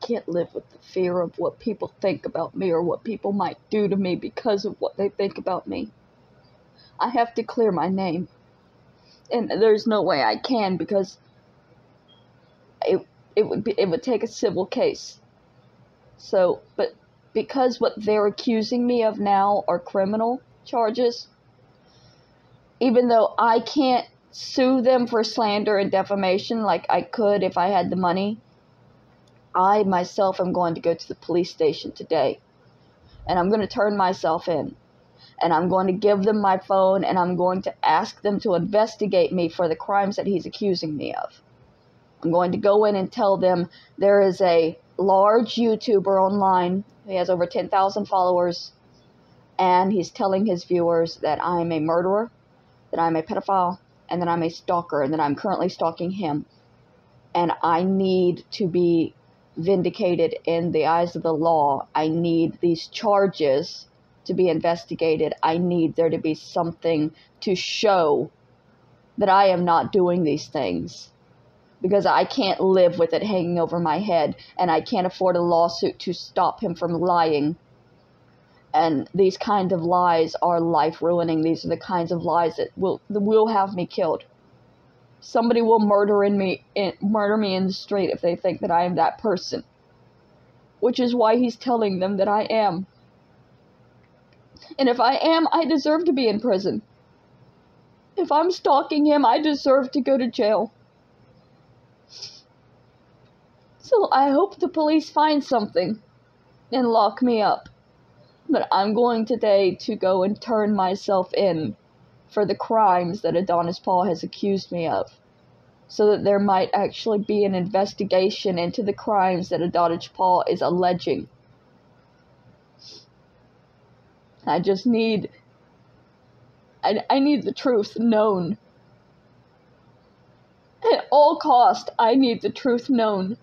can't live with the fear of what people think about me or what people might do to me because of what they think about me. I have to clear my name. And there's no way I can because it it would be it would take a civil case. So, but because what they're accusing me of now are criminal charges, even though I can't sue them for slander and defamation like I could if I had the money, I myself am going to go to the police station today and I'm going to turn myself in and I'm going to give them my phone and I'm going to ask them to investigate me for the crimes that he's accusing me of. I'm going to go in and tell them there is a large YouTuber online. He has over 10,000 followers and he's telling his viewers that I'm a murderer, that I'm a pedophile, and that I'm a stalker and that I'm currently stalking him. And I need to be vindicated in the eyes of the law. I need these charges to be investigated. I need there to be something to show that I am not doing these things. Because I can't live with it hanging over my head, and I can't afford a lawsuit to stop him from lying. And these kinds of lies are life ruining. These are the kinds of lies that will that will have me killed. Somebody will murder in me in, murder me in the street if they think that I am that person. Which is why he's telling them that I am. And if I am, I deserve to be in prison. If I'm stalking him, I deserve to go to jail. So I hope the police find something and lock me up. But I'm going today to go and turn myself in for the crimes that Adonis Paul has accused me of. So that there might actually be an investigation into the crimes that Adonis Paul is alleging. I just need. I, I need the truth known. At all cost, I need the truth known.